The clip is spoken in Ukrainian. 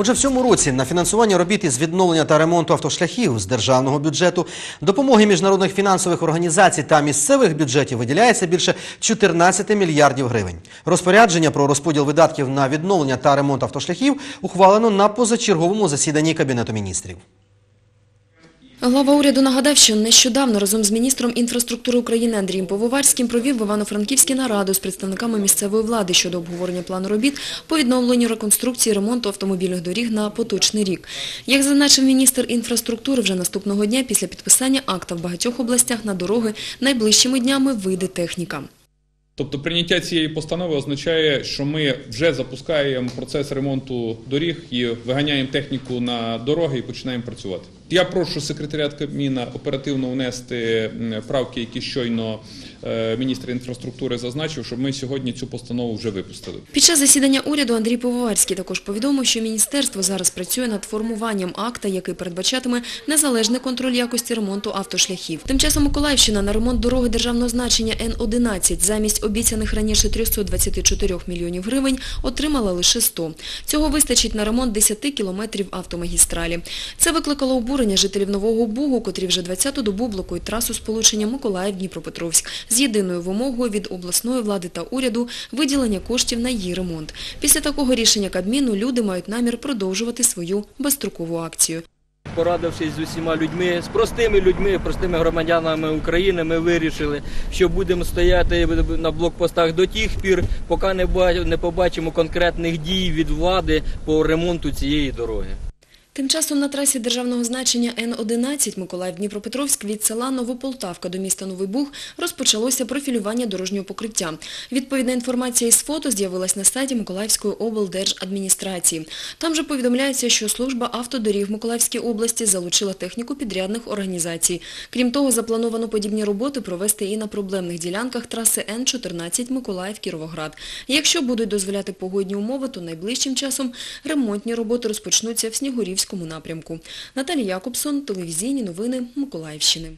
Отже, в цьому році на фінансування робіт із відновлення та ремонту автошляхів з державного бюджету, допомоги міжнародних фінансових організацій та місцевих бюджетів виділяється більше 14 мільярдів гривень. Розпорядження про розподіл видатків на відновлення та ремонт автошляхів ухвалено на позачерговому засіданні Кабінету міністрів. Глава уряду нагадав, що нещодавно разом з міністром інфраструктури України Андрієм Пововарським провів в Івано-Франківській нараду з представниками місцевої влади щодо обговорення плану робіт по відновленню реконструкції ремонту автомобільних доріг на поточний рік. Як зазначив міністр інфраструктури, вже наступного дня після підписання акта в багатьох областях на дороги найближчими днями вийде техніка. Тобто прийняття цієї постанови означає, що ми вже запускаємо процес ремонту доріг і виганяємо техніку на дороги і починаємо працювати. Я прошу секретаріат Кабміна оперативно внести правки, які щойно е, міністр інфраструктури зазначив, щоб ми сьогодні цю постанову вже випустили. Під час засідання уряду Андрій Пововарський також повідомив, що міністерство зараз працює над формуванням акта, який передбачатиме незалежний контроль якості ремонту автошляхів. Тим часом Миколаївщина на ремонт дороги державного значення Н-11 замість обіцяних раніше 324 мільйонів гривень отримала лише 100. Цього вистачить на ремонт 10 кілометрів автомагістралі. Це викликало обурення жителів Нового Бугу, котрі вже 20-ту добу блокують трасу сполучення Миколаїв-Дніпропетровськ з єдиною вимогою від обласної влади та уряду виділення коштів на її ремонт. Після такого рішення Кабміну люди мають намір продовжувати свою безстрокову акцію. Порадившись з усіма людьми, з простими людьми, простими громадянами України, ми вирішили, що будемо стояти на блокпостах до тих пір, поки не ба- побачимо конкретних дій від влади по ремонту цієї дороги. Тим часом на трасі державного значення Н-11 Миколаїв-Дніпропетровськ від села Новополтавка до міста Новий Буг розпочалося профілювання дорожнього покриття. Відповідна інформація із фото з'явилась на сайті Миколаївської облдержадміністрації. Там же повідомляється, що служба автодоріг Миколаївській області залучила техніку підрядних організацій. Крім того, заплановано подібні роботи провести і на проблемних ділянках траси Н-14 Миколаїв-Кіровоград. Якщо будуть дозволяти погодні умови, то найближчим часом ремонтні роботи розпочнуться в Снігурівському напрямку. Наталія Якобсон, телевізійні новини Миколаївщини.